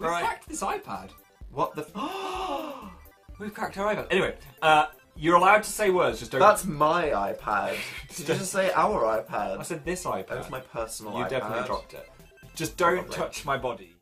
We've Right. cracked this iPad. What the? F- We've cracked our iPad. Anyway, uh, you're allowed to say words. Just don't. That's my iPad. Did you just say our iPad? I said this iPad. That was my personal you iPad. definitely dropped it. Just don't Probably. touch my body.